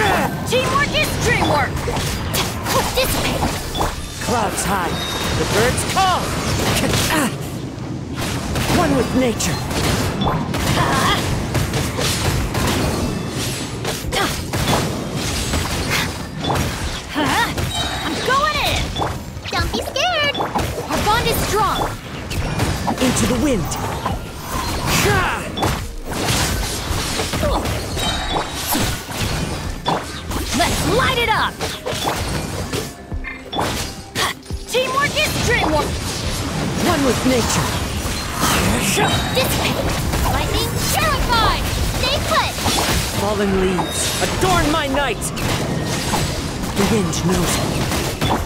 Teamwork is dreamwork! Dissipate! Clouds high, the birds call! One with nature! I'm going in! Don't be scared! Our bond is strong! Into the wind! Light it up! Teamwork is dreamwork! One with nature. Dissipate! Lightning terrified! Stay put! Fallen leaves adorn my night. The wind knows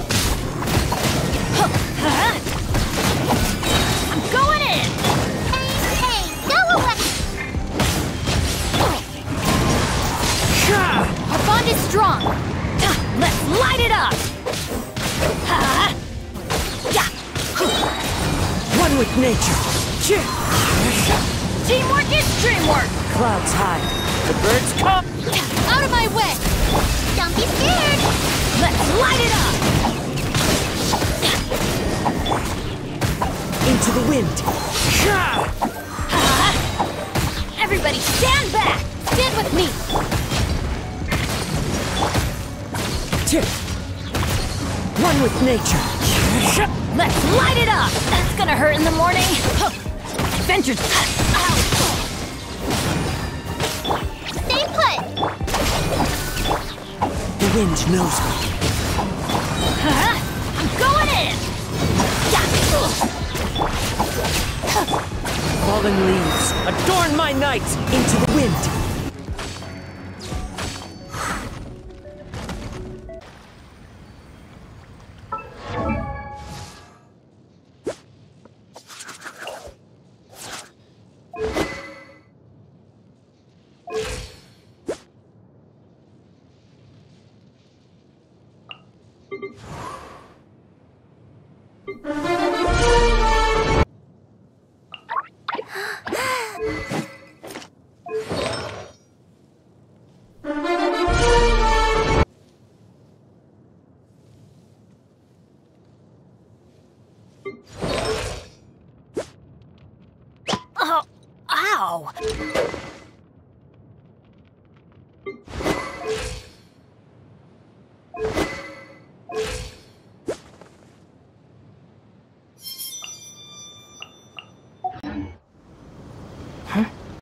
me. It up! One with nature. Teamwork is dreamwork! Clouds high, the birds come! Out of my way! Don't be scared! Let's light it up! Into the wind. Everybody stand back! Stand with me! One with nature. Let's light it up! That's gonna hurt in the morning! Adventures! Stay put! The wind knows me. Uh-huh. I'm going in! Fallen leaves adorn my night. Into the wind. Oh, ow!